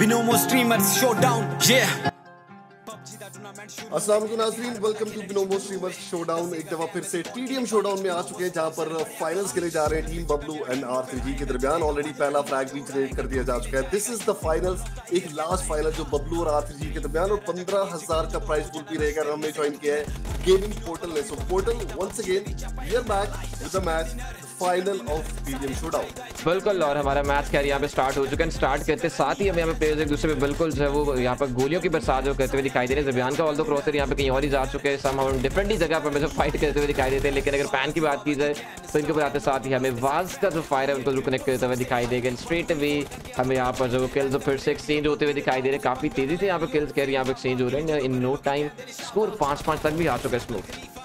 Streamers showdown, yeah. अस्सलाम वालेकुम नाजरीन welcome to Binomo streamers showdown एक दफ़ा फिर से टीडीएम शोडाउन में आ चुके हैं जहाँ पर फाइनल्स के लिए जा रहे हैं team Bablu and R three के दरमियान। ऑलरेडी पहला फ्लैग भी जनरेट कर दिया जा चुका है। दिस इज़ द फाइनल्स एक लास्ट फाइनल जो बबलू और आर थ्री के दरमियान और पंद्रह हज़ार का प्राइस पुल भी रहेगा। हमने ज्वाइन किया है गेमिंग पोर्टल ने। So portal once again we are back with the match final of बिल्कुल, और हमारा मैच क्या यहाँ पे स्टार्ट हो चुका है। स्टार्ट करते साथ ही हमें यहाँ पे प्लेयर्स एक दूसरे पे बिल्कुल जो है वो यहाँ पर गोलियों की बरसात जो करते हुए दिखाई दे रहे हैं। जबियान का ऑल दो क्रॉसर यहाँ पे कहीं और ही जा चुके हैं। सम डिफरेंट ही जगह पर हमें जो फाइट करते हुए दिखाई देते हैं। लेकिन अगर पैन की बात की जाए तो इनके ऊपर आते साथ ही हमें वाज का जो फायर है, उनको जो कनेक्ट करते हुए दिखाई देगा स्ट्रेट वे हमें यहाँ पर जो किल्स फिर से एक्सचेंज होते हुए दिखाई दे रहे हैं। काफ़ी तेज़ी से यहाँ पे किल्स कह रहे यहाँ पे एक्सचेंज हो रहे हैं। इन नो टाइम स्कोर पाँच पाँच तक भी आ चुका है स्मोक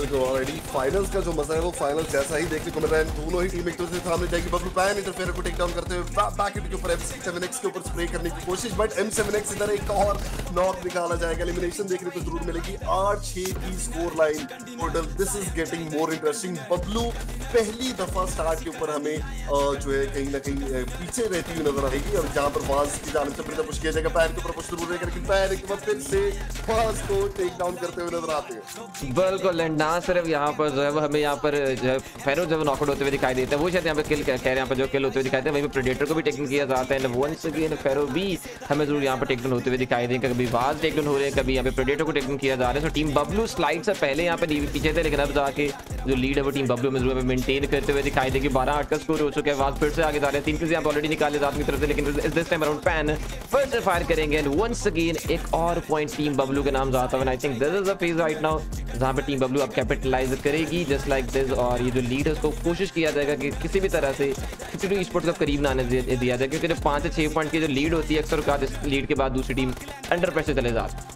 बिल्कुल ऑलरेडी फाइनल्स का जो मज़ा है वो फाइनल जैसा ही देखने को मिल रहा है। दोनों ही टीम एक दूसरे सामने जाएगी। बबलू पैन इंटरफेयर को टेक डाउन करते हुए बैक हिट के ऊपर M7X के ऊपर स्प्रे करने की कोशिश। बट M7X इधर एक और नॉक निकाला जाएगा। एलिमिनेशन देखने को ज़रूर मिलेगी। आठ छह की score line total this is getting more interesting Bablu पहली दफ़ा स्टार्ट के ऊपर हमें जो है कहीं ना कहीं पीछे रहती हुई नज़र आएगी। और जहाँ पर वाज की जानब से फिर पुश किया जाएगा। पैर के ऊपर पुश ज़रूर रहेगा। लेकिन पैर एक बार फिर से वाज को टेक डाउन करते हुए नज़र आते हैं। बिल्कुल एंड ना सिर्फ़ यहाँ पर जो है, वो हमें यहाँ पर जो है फेरो जब नॉकआउट होते हुए दिखाई देता है। वो शायद यहाँ पे किल कह रहे हैं यहाँ पर जो किल होते हुए दिखाई देते हैं, वहीं पर प्रेडेटर को भी टेकन किया जाता है। वंस अगेन फेरो भी हमें ज़रूर यहाँ पर टेकन होते हुए दिखाई देंगे कभी बाज टेकन हो रहे हैं, कभी यहाँ पे प्रेडेटर को टेकन किया जा रहा है। तो टीम बबलू स्लाइड से पहले यहाँ पे पीछे थे, लेकिन अब जाके जो लीड है, वो टीम बबलू में ज़रूर मेंटेन करते हुए दिखाई देगी। बारह आठ का स्कोर हो चुका है वहाँ फिर से आगे जा रहे हैं। तीन किसी यहाँ ऑलरेडी निकाले जाते की तरफ़ से, लेकिन दिस टाइम अराउंड पैन फिर से फायर करेंगे। एंड वंस अगेन एक और पॉइंट टीम बबलू के नाम जाता है। I think this is a phase right now जहाँ पे टीम बबलू कैपिटलाइज करेगी जस्ट लाइक दिस और ये जो लीड है उसको कोशिश किया जाएगा कि किसी भी तरह से किसी भी स्पोर्ट्स का करीब ना आने दिया जाए, क्योंकि जो पाँच से छः पॉइंट की जो लीड होती है, अक्सर का लीड के बाद दूसरी टीम अंडर प्रेशर चले जाती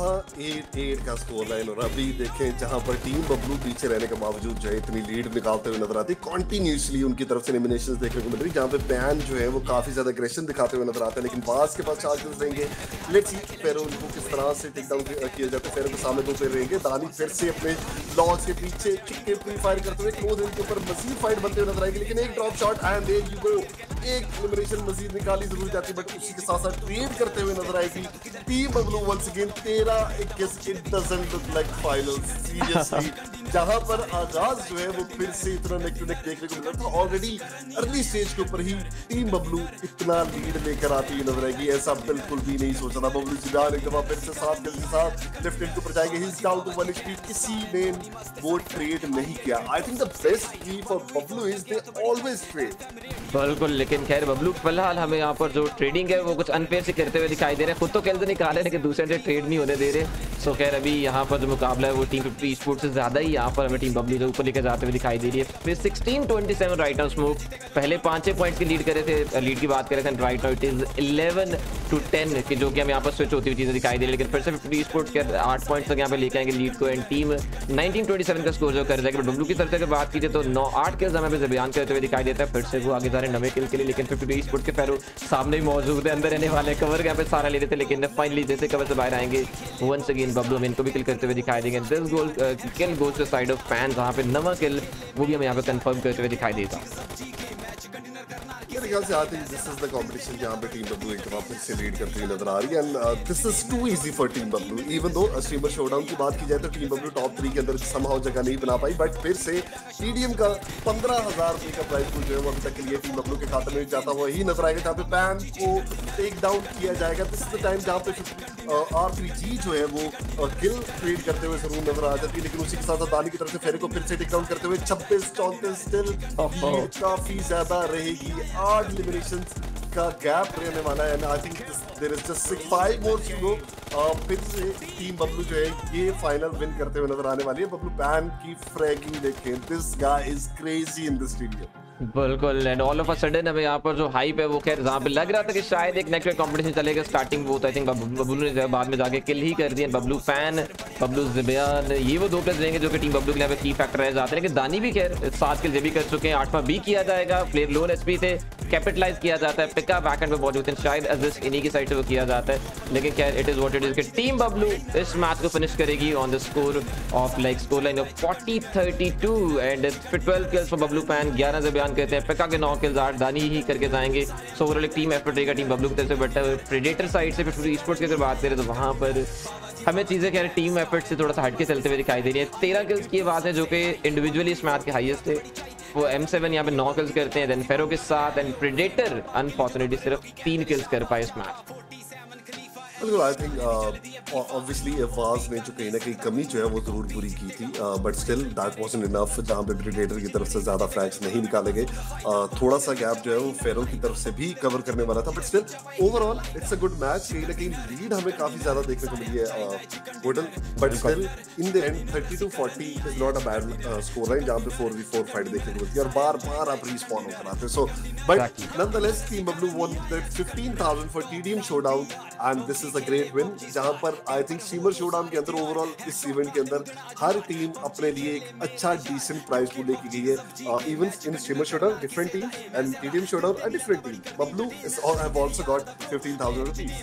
एट एट का स्कोर लाइन और अभी देखें जहाँ पर टीम बबलू पीछे रहने के बावजूद जो है इतनी लीड निकालते हुए नज़र आती है। कॉन्टिन्यूसली उनकी तरफ़ से एलिमिनेशन देखने को मिल रही जहाँ पे बैन जो है वो काफ़ी ज़्यादा अग्रेशन दिखाते हुए नज़र आते हैं, लेकिन बास के पास चार्जेस रहेंगे। लेट्स सी फेरो उनको किस तरह से टेक डाउन किया जाता है। फेरो के सामने दो पेड़ रहेंगे। दानी फिर से अपने लॉन्च के पीछे के फ्री फायर करते हुए क्लोज इनके ऊपर मजीद फाइट बनते हुए नज़र आएगी, लेकिन एक drop shot and there you go एक एलिमिनेशन मजीद निकाली ज़रूर जाती बट उसी के साथ साथ ट्रेड करते हुए नज़र आएगी। टीम बबलू वंस अगेन तेरह It, it doesn't look like finals. Seriously. जहाँ पर आगाज़ जो है वो फिर से इतना नेक टू नेक देखने को मिला था। ऑलरेडी अर्ली स्टेज के ऊपर ही टीम बबलू इतना लीड लेकर आती हुई नज़र आएगी, ऐसा बिल्कुल भी नहीं सोचा था। बबलू जिदान एक दफ़ा फिर से सात के साथ लेफ़्ट हैंड के ऊपर जाएँगे। His down to one HP किसी ने वो ट्रेड नहीं किया। I think the best key for Bablu is they always trade बिल्कुल, लेकिन खैर बबलू, फ़िलहाल हमें यहाँ पर जो ट्रेडिंग है वो कुछ अनफेयर से करते हुए दिखाई दे रहे हैं। खुद तो खेल निकाल रहे हैं लेकिन दूसरे से ट्रेड नहीं होने दे रहे। सो खैर अभी यहाँ पर जो मुकाबला है वो टीम फिफ्टी स्पोर्ट से ज़्यादा ही यहाँ पर हमें टीम बबली ऊपर लेकर जाते हुए दिखाई दे रही है। फिर sixteen twenty seven right now smoke पहले पाँच छः पॉइंट की लीड करे थे लीड की बात करें थे right now it is eleven to ten की जो कि हम यहाँ पर स्विच होती हुई चीज़ें दिखाई दे रही है। लेकिन फिर से फिफ्टी स्पोर्ट्स के आठ पॉइंट तक यहाँ पे लेके आएँगे लीड को and team nineteen twenty seven का स्कोर जो कर जाएगा डब्लू की तरफ़ से अगर बात कीजिए तो नौ आठ किल्स हमें जबियान करते हुए दिखाई देता है। फिर से वो आगे जा रहे नवे किल के लिए, लेकिन फिफ्टी स्पोर्ट के पैरों सामने ही मौजूद है। अंदर रहने वाले कवर यहाँ पे सारा ले रहे थे लेकिन फाइनली जैसे कवर से बाहर आएँगे वंस अगेन बबलू हम इनको भी किल करते हुए दिखाई देंगे। This goal kill goes to side of fan जहाँ पे नवा किल वो भी हमें यहाँ पे कंफर्म करते हुए दिखाई देगा। मेरे ख्याल से आती दिस इज़ द कंपटीशन जहाँ पे टीम बब्लू एक बार फिर से लीड करती नज़र आ रही है and this is too easy for team Bablu even though streamer showdown की बात की जाए तो टीम बब्लू टॉप थ्री के अंदर समहाउ जगह नहीं बना पाई बट फिर से टीडीएम का पंद्रह हज़ार रुपए का प्राइस पूल जो है वो अभी तक के लिए टीम बब्लू के खाते में जाता हुआ ही नज़र आएगा जहाँ पे पैन को टेक डाउन किया जाएगा। दिस इज़ द टाइम जहाँ पे आर थ्री जी जो है वो किल ट्रेड करते हुए ज़रूर नज़र आ जाती है। लेकिन उसी के साथ साथ दानी की तरफ़ से फेरे को फिर से टेक डाउन करते हुए छब्बीस चौंतीस स्टिल काफ़ी ज़्यादा रहेगी। आठ लिमिनेशन का गैप रहने वाला है I think there is just five more to go फिर से टीम बबलू जो है, ये फाइनल विन करते हुए नज़र आने वाली है। बबलू बैन की फ्रैगिंग देखें। This guy is crazy in this stadium बिल्कुल and all of a sudden हमें यहाँ पर जो हाइप है, वो खैर जहाँ पे लग रहा था कि शायद एक नेक्स्ट कंपटीशन चलेगा स्टार्टिंग वो आई थिंक बबलू ने बाद में जाके किल ही कर दिया बबलू फ़ैन बबलू जिबियान ये वो दो प्लेयर्स रहेंगे जो कि टीम बबलू के लिए की फैक्टर रह जाते हैं लेकिन दानी भी खैर सात किल भी कर चुके हैं आठवां भी किया जाएगा। प्लेयर लोन एच थे कैपिटलाइज किया जाता है पिका बैक एंड पे मौजूद है। शायद अजिस्ट इन्हीं की साइड से वो किया जाता है। लेकिन क्या it is what it is कि टीम बबलू इस मैच को फिनिश करेगी on the score of like score line of 40 32 and फिर 12 किल्स फॉर बबलू पैन 11 से बयान करते हैं। पिका के 9 किल्स आठ दानी ही करके जाएँगे। सो ओवरऑल एक टीम एफर्ट रहेगा टीम बबलू की तरफ़ से बट प्रेडेटर साइड से फिर स्पोर्ट्स की अगर बात करें तो वहाँ पर हमें चीज़ें कह रहे टीम एफर्ट से थोड़ा सा हटके चलते हुए दिखाई दे रही है। तेरह किल्स की बात है जो कि इंडिविजुअली इस मैच के हाईएस्ट थे। एम सेवन यहाँ पे नौ किल्स करते हैं देन फेरो के साथ एंड प्रिडेटर अनफॉर्चुनेटली सिर्फ़ तीन किल्स कर पाए इस मैच बिल्कुल आई थिंक ऑब्वियसली एवाज ने जो कहीं ना कहीं कमी जो है वो ज़रूर पूरी की थी but still that wasn't enough जहाँ पे प्रेडेटर की तरफ़ से ज़्यादा फ्रैग्स नहीं निकाले गए. Uh, थोड़ा सा गैप जो है वो फेरो की तरफ़ से भी कवर करने वाला था but still overall it's a good match कहीं ना कहीं लीड हमें काफ़ी ज़्यादा देखने को मिली है wooden but still in the end 30 to 40 is not a bad score line जहाँ पे 4v4 फाइट देखने को मिलती है और बार-बार आप रिस्पॉन होकर आते so but nonetheless team Bablu won that 15000 for TDM showdown and this is a great win जहाँ पर आई थिंक सीमर शोडाउन के अंदर ओवरऑल इस इवेंट के अंदर हर टीम अपने लिए एक अच्छा डिसेंट प्राइस पूल लेके गई है। Even in streamer showdown different team and TDM showdown a different team Bablu is have also got 15000 rupees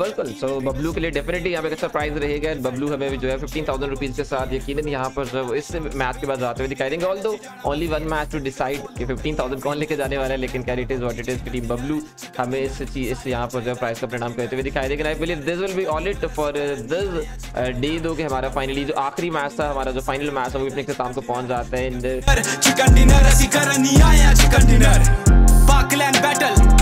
बिल्कुल सो बबलू के लिए डेफिनेटली यहाँ पे अच्छा प्राइस रहेगा। बबलू हमें जो है 15000 रुपीस के साथ यकीनन यहाँ पर इस मैच के बाद जाते हुए दिखाई देंगे although only one match to decide कि 15000 कौन लेके जाने वाला है, लेकिन can it is what it is team Bablu हमें इस चीज़, इस यहाँ पर जो प्राइस का परिणाम करते हुए दिखाई देगा I believe this will be all it for this day दो के हमारा फाइनली जो आखिरी मैच था, हमारा जो फाइनल मैच है वो अपने इख्ताम को पहुँच जाता है। इन चिकन डिनर ऐसी करनी आया चिकन डिनर पाकलैंड बैटल